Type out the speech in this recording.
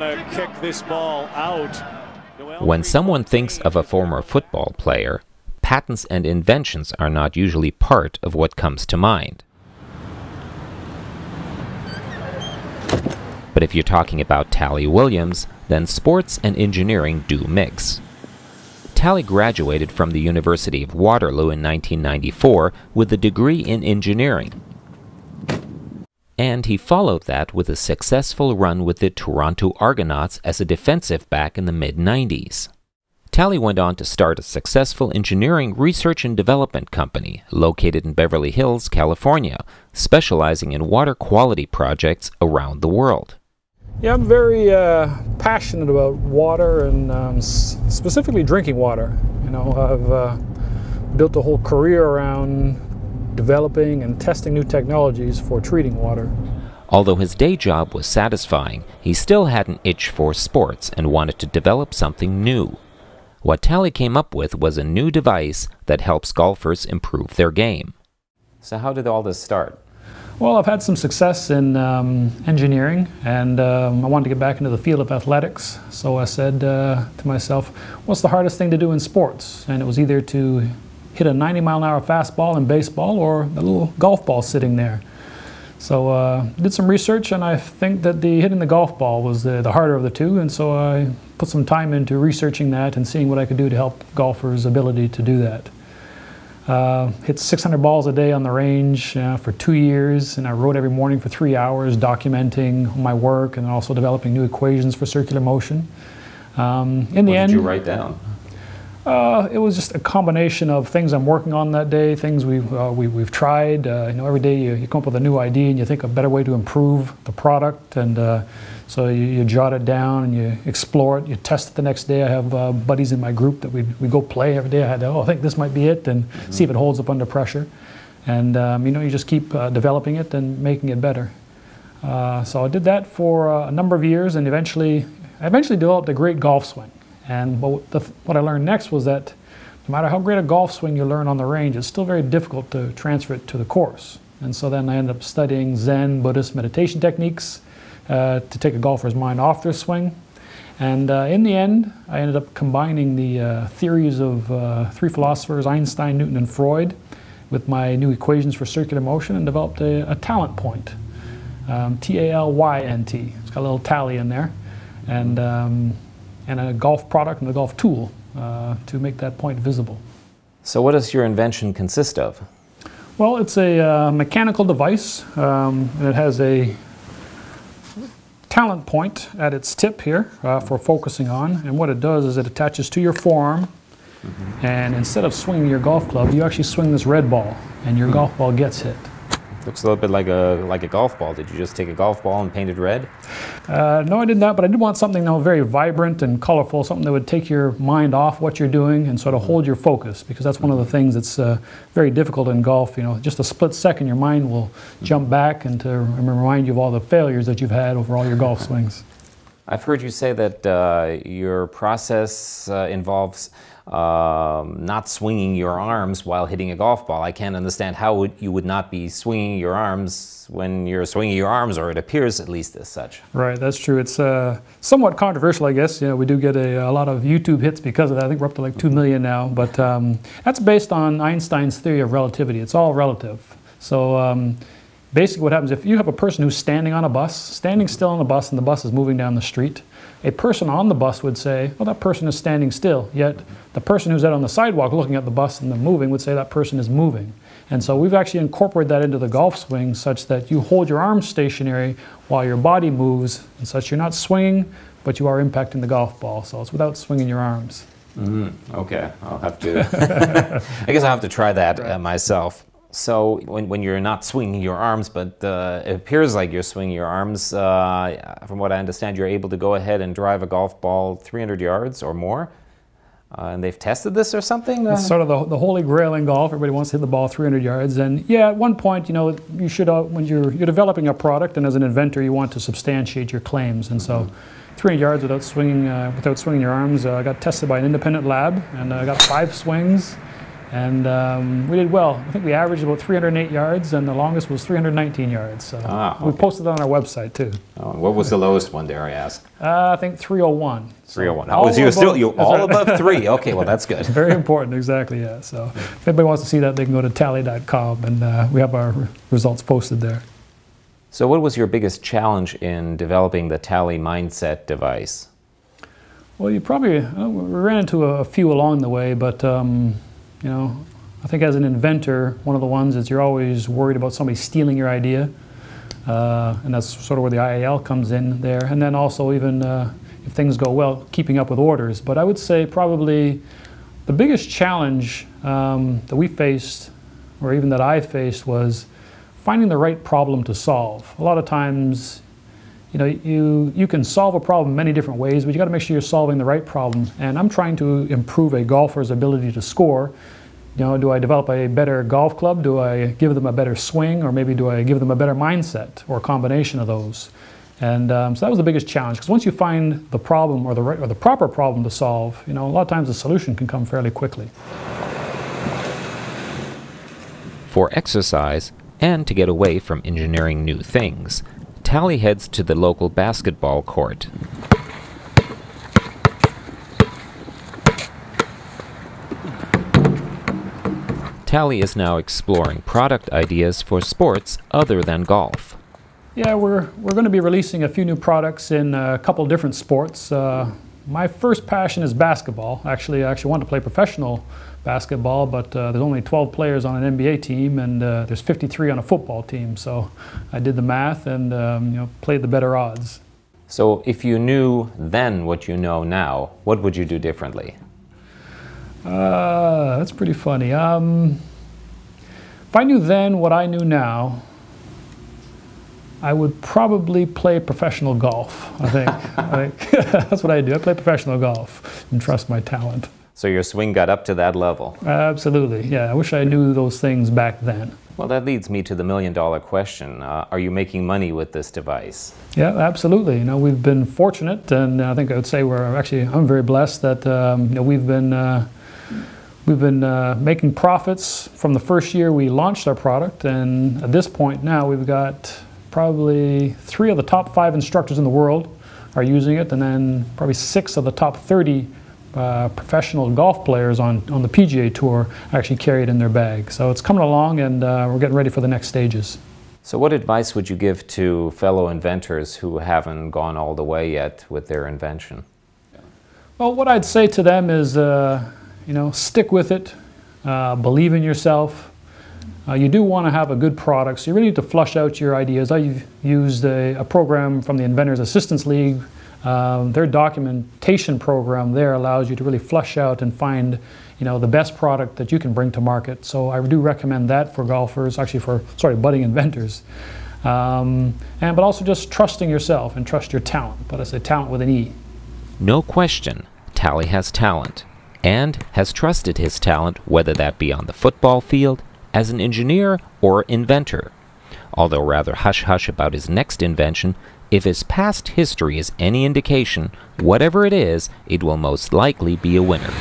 want to kick this ball out. When someone thinks of a former football player, patents and inventions are not usually part of what comes to mind. But if you're talking about Taly Williams, then sports and engineering do mix. Taly graduated from the University of Waterloo in 1994 with a degree in engineering. And he followed that with a successful run with the Toronto Argonauts as a defensive back in the mid 90s. Taly went on to start a successful engineering research and development company located in Beverly Hills, California, specializing in water quality projects around the world. Yeah, I'm very uh, passionate about water and um, specifically drinking water. You know, I've uh, built a whole career around developing and testing new technologies for treating water. Although his day job was satisfying, he still had an itch for sports and wanted to develop something new. What Taly came up with was a new device that helps golfers improve their game. So, how did all this start? Well, I've had some success in um, engineering, and um, I wanted to get back into the field of athletics. So I said uh, to myself, what's the hardest thing to do in sports? And it was either to hit a 90 mile an hour fastball in baseball or a little golf ball sitting there. So uh, did some research, and I think that the hitting the golf ball was the, the harder of the two, and so I put some time into researching that and seeing what I could do to help golfers' ability to do that. Uh, hit 600 balls a day on the range uh, for two years, and I wrote every morning for three hours, documenting my work and also developing new equations for circular motion. Um, in the what end, did you write down? Uh, it was just a combination of things I'm working on that day, things we've, uh, we, have tried. Uh, you know, every day you, you, come up with a new idea and you think a better way to improve the product. And uh, so you, you, jot it down and you explore it. You test it the next day. I have uh, buddies in my group that we, we go play every day. I had to, oh, I think this might be it and mm-hmm. see if it holds up under pressure. And, um, you know, you just keep uh, developing it and making it better. so I did that for a number of years and eventually, I eventually developed a great golf swing. And what, the, what I learned next was that no matter how great a golf swing you learn on the range, it's still very difficult to transfer it to the course. And so then I ended up studying Zen Buddhist meditation techniques uh, to take a golfer's mind off their swing. And uh, in the end, I ended up combining the uh, theories of uh, three philosophers, Einstein, Newton, and Freud, with my new equations for circular motion and developed a, a Talynt point. Um, T A L Y N T. It's got a little Taly in there. And um, and a golf product and a golf tool uh, to make that point visible. So what does your invention consist of? Well, it's a uh, mechanical device. Um, it has a Talynt point at its tip here uh, for focusing on. And what it does is it attaches to your forearm. Mm -hmm. And instead of swinging your golf club, you actually swing this red ball, and your mm -hmm. golf ball gets hit. Looks a little bit like a like a golf ball. Did you just take a golf ball and paint it red? Uh, no, I did not. But I did want something you know, very vibrant and colorful, something that would take your mind off what you're doing and sort of hold your focus, because that's one of the things that's uh, very difficult in golf. You know, just a split second, your mind will jump back and to remind you of all the failures that you've had over all your golf swings. I've heard you say that uh, your process uh, involves um, not swinging your arms while hitting a golf ball. I can't understand how would, you would not be swinging your arms when you're swinging your arms, or it appears at least as such. Right, that's true. It's uh, somewhat controversial, I guess. You know, we do get a, a, lot of YouTube hits because of that. I think we're up to like two million now, but um, that's based on Einstein's theory of relativity. It's all relative. So. Um, basically what happens if you have a person who's standing on a bus, standing still on the bus, and the bus is moving down the street, a person on the bus would say, well, that person is standing still. Yet the person who's out on the sidewalk looking at the bus and the moving would say that person is moving. And so we've actually incorporated that into the golf swing such that you hold your arms stationary while your body moves, and such you're not swinging, but you are impacting the golf ball. So it's without swinging your arms. Mm, okay, I'll have to. I guess I'll have to try that right. uh, myself. So when, when you're not swinging your arms, but uh, it appears like you're swinging your arms, uh, from what I understand, you're able to go ahead and drive a golf ball 300 yards or more. Uh, and they've tested this or something? It's sort of the, the holy grail in golf. Everybody wants to hit the ball 300 yards. And yeah, at one point, you know, you should, uh, when you're, you're developing a product and as an inventor, you want to substantiate your claims. And so mm -hmm. 300 yards without swinging, uh, without swinging your arms, uh, got tested by an independent lab and I got five swings And um, we did well. I think we averaged about 308 yards, and the longest was 319 yards. So Ah, we posted that on our website too. Oh, what was the lowest one, dare I ask? Uh, I think 301. 301. all Oh, so you're still you all right. above three. Okay, well that's good. Very important, exactly. Yeah. So if anybody wants to see that, they can go to taly.com, and uh, we have our results posted there. So, what was your biggest challenge in developing the Taly Mindset device? Well, you probably uh, we ran into a, a few along the way, but um, you know, I think as an inventor, one of the ones is you're always worried about somebody stealing your idea, uh, and that's sort of where the IAL comes in there. And then also even uh, if things go well, keeping up with orders. But I would say probably the biggest challenge um, that we faced, or even that I faced, was finding the right problem to solve. A lot of times you know, you, you can solve a problem many different ways, but you got to make sure you're solving the right problem. And I'm trying to improve a golfer's ability to score. You know, do I develop a better golf club? Do I give them a better swing, or maybe do I give them a better mindset, or a combination of those? And um, so that was the biggest challenge because once you find the problem or the right, or the proper problem to solve, you know, a lot of times the solution can come fairly quickly. For exercise and to get away from engineering new things, Taly heads to the local basketball court. Taly is now exploring product ideas for sports other than golf. Yeah, we're, we're going to be releasing a few new products in a couple different sports. Uh, my first passion is basketball. Actually, I actually want to play professional basketball, but uh, there's only 12 players on an NBA team, and uh, there's 53 on a football team. So I did the math and um, you know played the better odds. So, if you knew then what you know now, what would you do differently? Uh, that's pretty funny. Um, if I knew then what I knew now, I would probably play professional golf. I think. I think that's what I do. I play professional golf and trust my talent. So, your swing got up to that level. Absolutely. Yeah, I wish I knew those things back then. Well, that leads me to the million dollar question uh, Are you making money with this device? Yeah, absolutely. You know, we've been fortunate, and I think I would say we're actually I'm very blessed that um, you know we've been uh, we've been uh, making profits from the first year we launched our product, and at this point now we've got probably three of the top five instructors in the world are using it, and then probably six of the top 30 uh, professional golf players on, on the PGA Tour actually carry it in their bag. So it's coming along, and uh, we're getting ready for the next stages. So, what advice would you give to fellow inventors who haven't gone all the way yet with their invention? Well, what I'd say to them is, uh, you know, stick with it, uh, believe in yourself. Uh, you do want to have a good product, so you really need to flush out your ideas. I've used a, a program from the Inventors Assistance League. Um, their documentation program there allows you to really flush out and find, you know, the best product that you can bring to market. So I do recommend that for golfers, actually for sorry, budding inventors. Um, and but also just trusting yourself and trust your talent. But I say talent with an E. No question, Taly has talent, and has trusted his talent, whether that be on the football field, as an engineer, or inventor. Although rather hush hush about his next invention, if his past history is any indication, whatever it is, it will most likely be a winner.